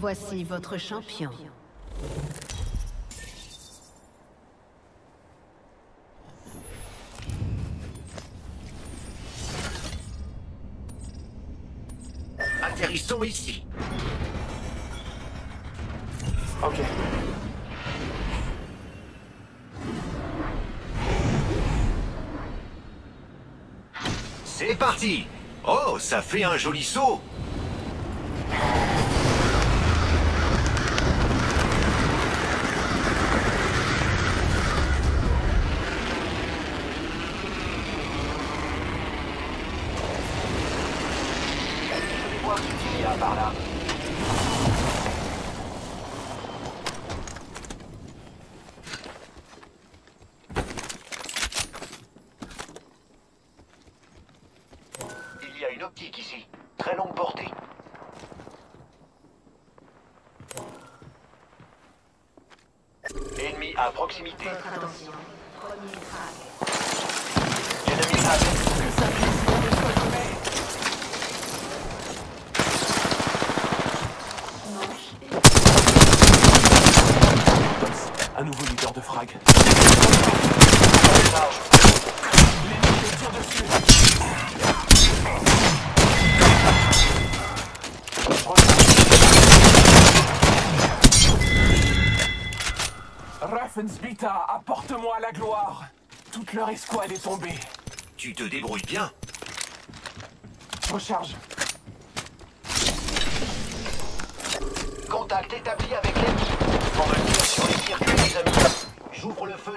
Voici votre champion. Atterrissons ici. Ok. C'est parti Oh, ça fait un joli saut par là. Il y a une optique ici. Très longue portée. Ennemi à proximité. Attention. Premier frag. Ennemi à... de frag. Raffensbita, apporte-moi la gloire. Toute leur escouade est tombée. Tu te débrouilles bien. Recharge. Contact établi avec l'ennemi. On me tire sur les circuits, les amis. J'ouvre le feu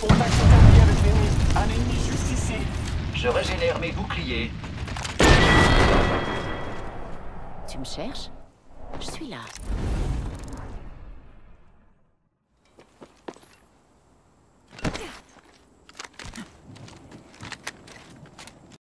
Contact établi avec l'ennemi. Un ennemi juste ici. Je régénère mes boucliers. Tu me cherches? Je suis là.